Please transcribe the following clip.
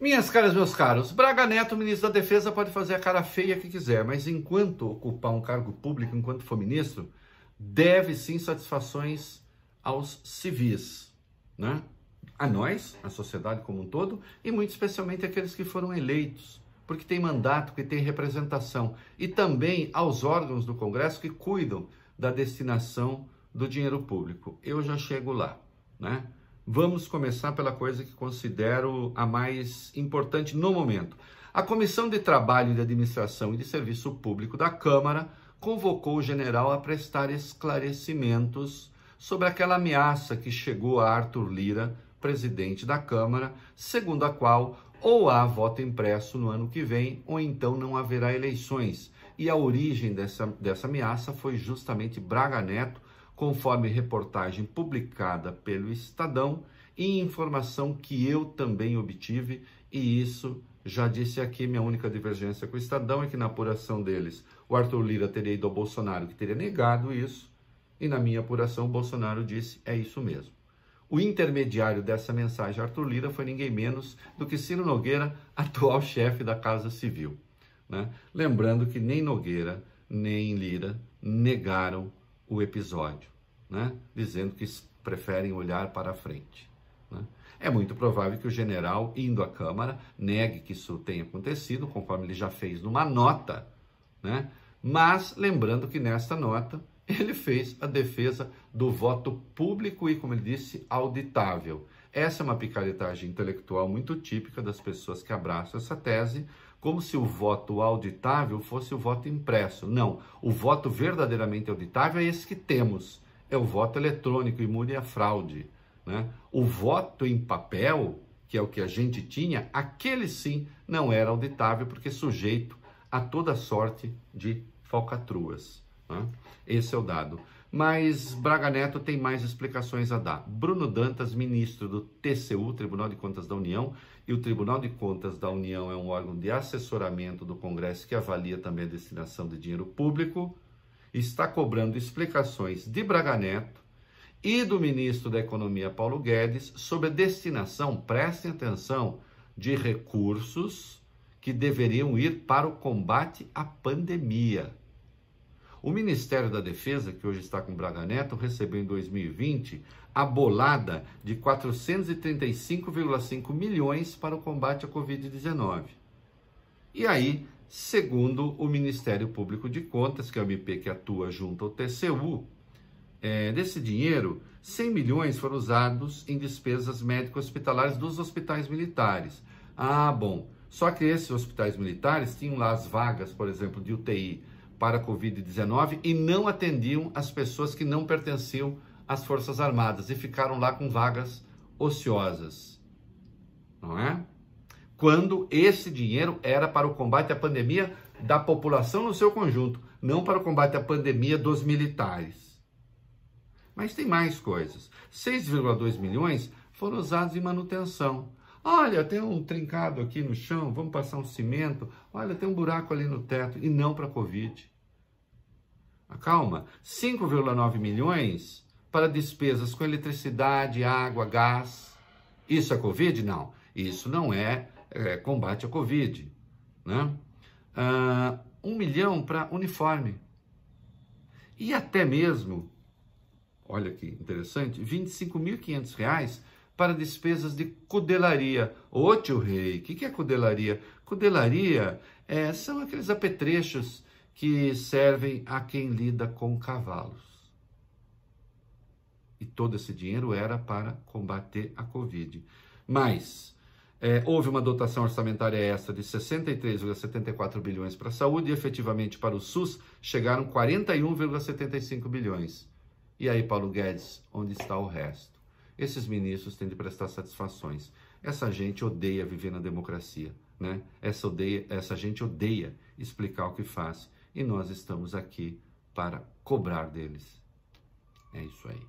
Minhas caras, meus caros, Braga Neto, ministro da Defesa, pode fazer a cara feia que quiser, mas enquanto ocupar um cargo público, enquanto for ministro, deve sim satisfações aos civis, né? A nós, a sociedade como um todo, e muito especialmente aqueles que foram eleitos, porque tem mandato, que tem representação, e também aos órgãos do Congresso que cuidam da destinação do dinheiro público. Eu já chego lá, né? Vamos começar pela coisa que considero a mais importante no momento. A Comissão de Trabalho de Administração e de Serviço Público da Câmara convocou o general a prestar esclarecimentos sobre aquela ameaça que chegou a Arthur Lira, presidente da Câmara, segundo a qual ou há voto impresso no ano que vem, ou então não haverá eleições. E a origem dessa, dessa ameaça foi justamente Braga Neto, conforme reportagem publicada pelo Estadão e informação que eu também obtive, e isso já disse aqui, minha única divergência com o Estadão é que na apuração deles, o Arthur Lira teria ido ao Bolsonaro, que teria negado isso, e na minha apuração o Bolsonaro disse, é isso mesmo. O intermediário dessa mensagem, Arthur Lira, foi ninguém menos do que Ciro Nogueira, atual chefe da Casa Civil. Né? Lembrando que nem Nogueira, nem Lira negaram o episódio, né? dizendo que preferem olhar para frente. Né? É muito provável que o general, indo à Câmara, negue que isso tenha acontecido, conforme ele já fez numa nota, né? mas lembrando que nesta nota ele fez a defesa do voto público e, como ele disse, auditável. Essa é uma picaretagem intelectual muito típica das pessoas que abraçam essa tese, como se o voto auditável fosse o voto impresso. Não, o voto verdadeiramente auditável é esse que temos, é o voto eletrônico, imune à fraude. Né? O voto em papel, que é o que a gente tinha, aquele sim não era auditável, porque sujeito a toda sorte de falcatruas. Né? Esse é o dado. Mas Braga Neto tem mais explicações a dar. Bruno Dantas, ministro do TCU, Tribunal de Contas da União, e o Tribunal de Contas da União é um órgão de assessoramento do Congresso que avalia também a destinação de dinheiro público, está cobrando explicações de Braga Neto e do ministro da Economia, Paulo Guedes, sobre a destinação, prestem atenção, de recursos que deveriam ir para o combate à pandemia. O Ministério da Defesa, que hoje está com Braga Neto, recebeu em 2020 a bolada de 435,5 milhões para o combate à Covid-19. E aí, segundo o Ministério Público de Contas, que é o MP que atua junto ao TCU, é, desse dinheiro, 100 milhões foram usados em despesas médico-hospitalares dos hospitais militares. Ah, bom. Só que esses hospitais militares tinham lá as vagas, por exemplo, de UTI para a Covid-19 e não atendiam as pessoas que não pertenciam às Forças Armadas e ficaram lá com vagas ociosas. Não é? Quando esse dinheiro era para o combate à pandemia da população no seu conjunto, não para o combate à pandemia dos militares. Mas tem mais coisas. 6,2 milhões foram usados em manutenção. Olha, tem um trincado aqui no chão, vamos passar um cimento. Olha, tem um buraco ali no teto. E não para a Covid. Calma, 5,9 milhões para despesas com eletricidade, água, gás. Isso é Covid? Não. Isso não é, é combate à Covid. Né? Uh, um milhão para uniforme. E até mesmo, olha que interessante, R$ 25.500 para despesas de cudelaria. Ô tio rei, o que, que é cudelaria? Cudelaria é, são aqueles apetrechos que servem a quem lida com cavalos. E todo esse dinheiro era para combater a Covid. Mas é, houve uma dotação orçamentária extra de 63,74 bilhões para a saúde e efetivamente para o SUS chegaram 41,75 bilhões. E aí, Paulo Guedes, onde está o resto? Esses ministros têm de prestar satisfações. Essa gente odeia viver na democracia, né? Essa, odeia, essa gente odeia explicar o que faz e nós estamos aqui para cobrar deles. É isso aí.